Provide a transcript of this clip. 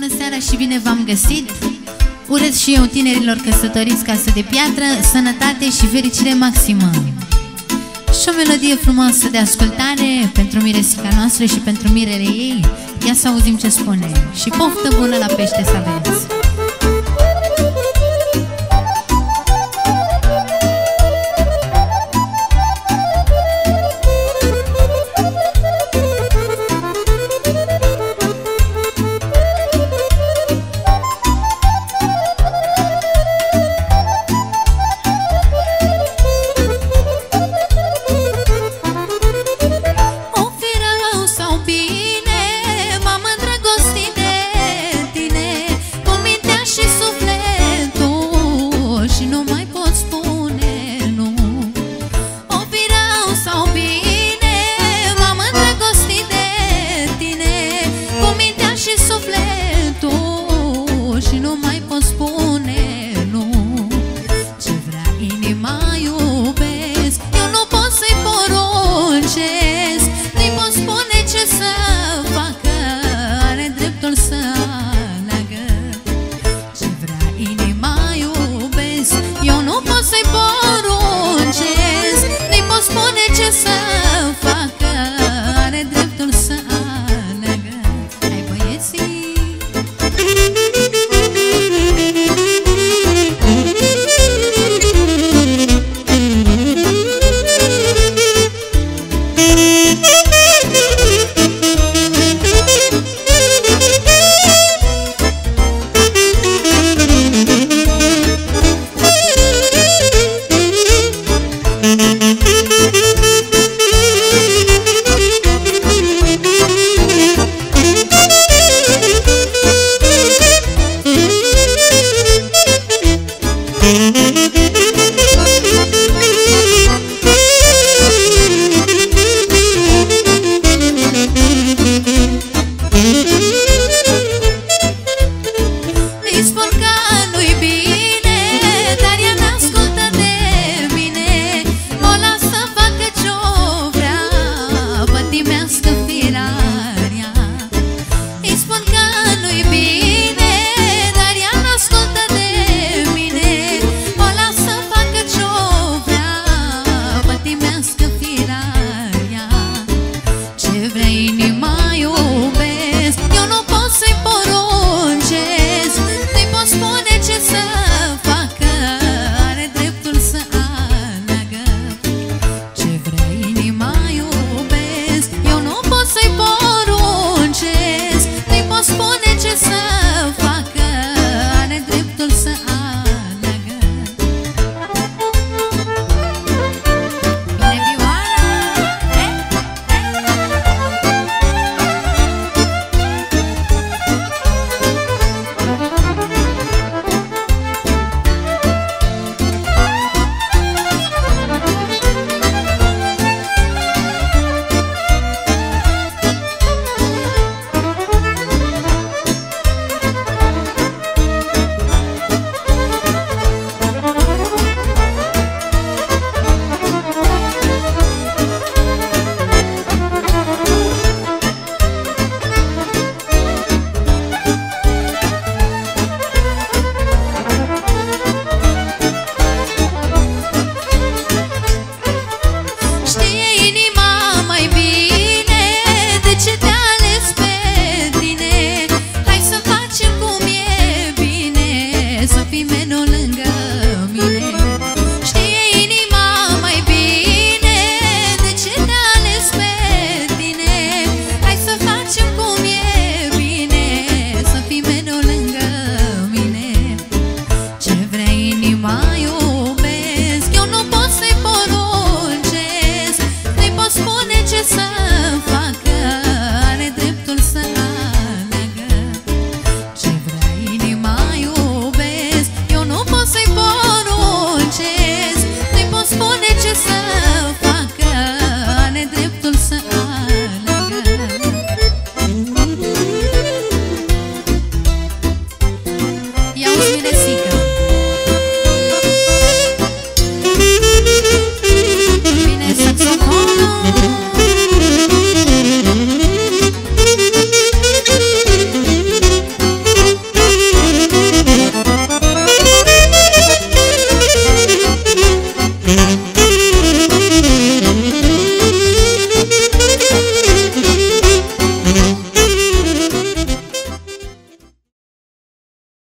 Bună seara și bine v-am găsit! Urez și eu tinerilor căsătoriți casă de piatră, sănătate și fericire maximă! Și o melodie frumoasă de ascultare pentru miresica noastră și pentru mirele ei. Ia să auzim ce spune. Și poftă bună la pește să aveți!